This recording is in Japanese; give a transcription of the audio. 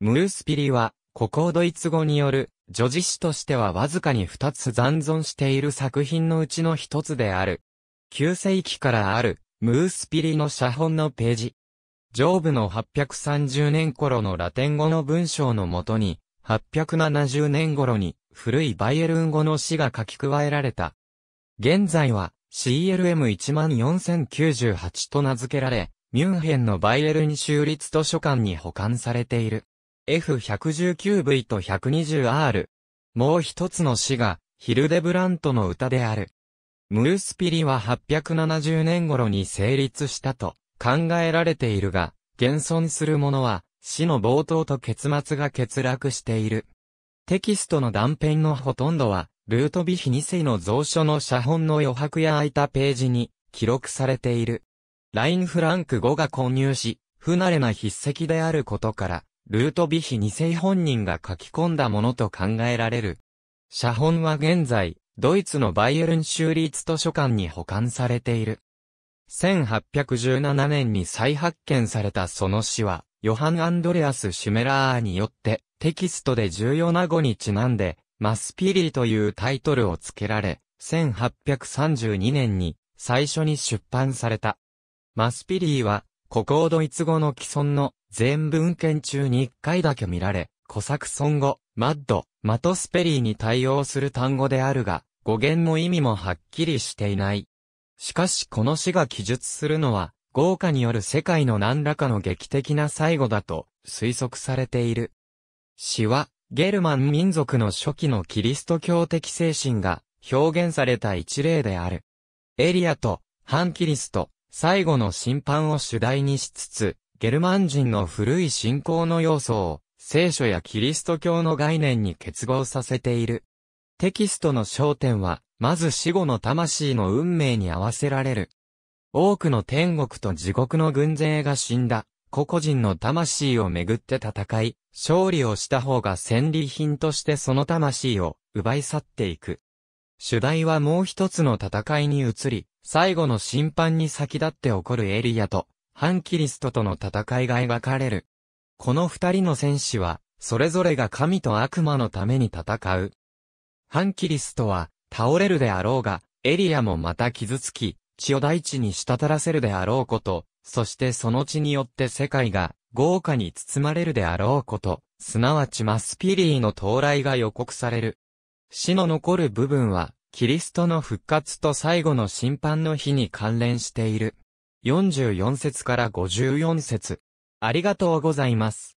ムースピリは、古高ドイツ語による、女児詩としてはわずかに二つ残存している作品のうちの一つである。9世紀からある、ムースピリの写本のページ。上部の830年頃のラテン語の文章のもとに、870年頃に古いバイエルン語の詩が書き加えられた。現在は CLM14098 と名付けられ、ミュンヘンのバイエルン州立図書館に保管されている。F119V と 120R。もう一つの詩が、ヒルデブラントの歌である。ムースピリは870年頃に成立したと考えられているが、現存するものは、詩の冒頭と結末が欠落している。テキストの断片のほとんどは、ルートビヒ2世の蔵書の写本の余白や空いたページに記録されている。ラインフランク語が混入し、不慣れな筆跡であることから、ルートビヒ2世本人が書き込んだものと考えられる。写本は現在、ドイツのバイエルン州立図書館に保管されている。1817年に再発見されたその詩は、ヨハン・アンドレアス・シュメラーによってテキストで重要な語にちなんで、マスピリーというタイトルを付けられ、1832年に最初に出版された。マスピリーは、古高ドイツ語の既存の全文献中に一回だけ見られ、コサクソン語、マッド、マトスペリーに対応する単語であるが、語源も意味もはっきりしていない。しかしこの詩が記述するのは、豪華による世界の何らかの劇的な最後だと推測されている。詩は、ゲルマン民族の初期のキリスト教的精神が表現された一例である。エリアと反キリスト、最後の審判を主題にしつつ、ゲルマン人の古い信仰の要素を、聖書やキリスト教の概念に結合させている。テキストの焦点は、まず死後の魂の運命に合わせられる。多くの天国と地獄の軍勢が死んだ、個々人の魂をめぐって戦い、勝利をした方が戦利品としてその魂を奪い去っていく。主題はもう一つの戦いに移り、最後の審判に先立って起こるエリアと、反キリストとの戦いが描かれる。この二人の戦士は、それぞれが神と悪魔のために戦う。反キリストは、倒れるであろうが、エリアもまた傷つき、血を大地に滴らせるであろうこと、そしてその血によって世界が豪華に包まれるであろうこと、すなわちマスピリーの到来が予告される。死の残る部分は、キリストの復活と最後の審判の日に関連している。44節から54節。ありがとうございます。